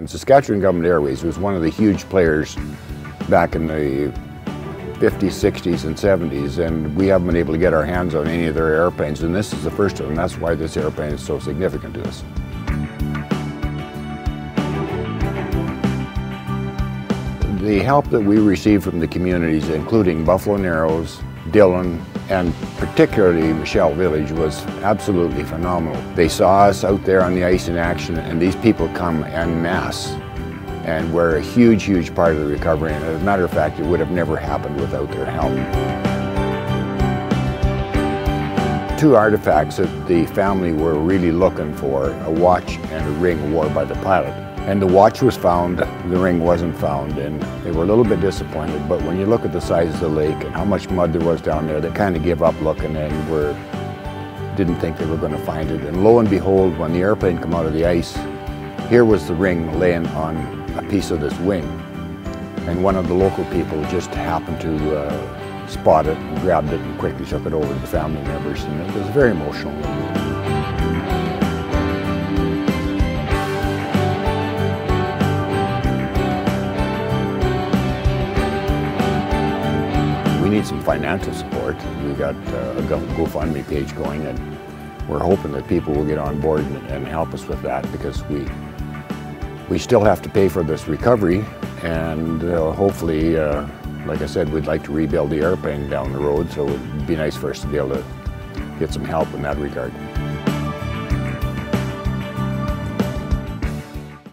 And Saskatchewan Government Airways was one of the huge players back in the 50s, 60s, and 70s, and we haven't been able to get our hands on any of their airplanes, and this is the first of them. That's why this airplane is so significant to us. The help that we received from the communities, including Buffalo Narrows, Dillon, and particularly Michel Village was absolutely phenomenal. They saw us out there on the ice in action and these people come en masse and were a huge, huge part of the recovery. And as a matter of fact, it would have never happened without their help. Two artifacts that the family were really looking for, a watch and a ring worn by the pilot. And the watch was found, the ring wasn't found, and they were a little bit disappointed. But when you look at the size of the lake and how much mud there was down there, they kind of gave up looking and were, didn't think they were going to find it. And lo and behold, when the airplane came out of the ice, here was the ring laying on a piece of this wing. And one of the local people just happened to uh, spot it and grabbed it and quickly took it over to the family members. And it was very emotional. Need some financial support. We got uh, a GoFundMe page going and we're hoping that people will get on board and, help us with that because we we still have to pay for this recovery and uh, hopefully, uh, like I said, we'd like to rebuild the airplane down the road so it would be nice for us to be able to get some help in that regard.